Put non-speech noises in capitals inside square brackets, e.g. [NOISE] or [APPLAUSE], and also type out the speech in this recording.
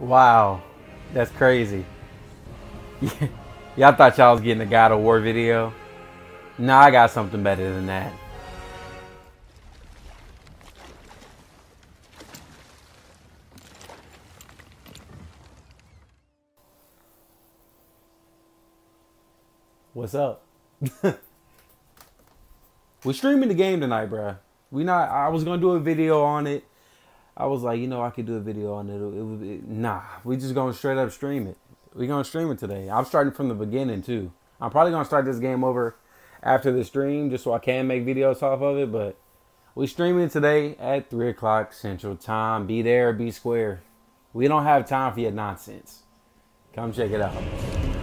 Wow, that's crazy. y'all thought y'all was getting a God of War video? Nah, I got something better than that. What's up? [LAUGHS] We're streaming the game tonight, bruh. We not. I was gonna do a video on it. I was like, you know, I could do a video on it. It it, nah. We just gonna straight up stream it. We gonna stream it today. I'm starting from the beginning too. I'm probably gonna start this game over after the stream just so I can make videos off of it. But we streaming today at three o'clock Central Time. Be there, be square. We don't have time for your nonsense. Come check it out.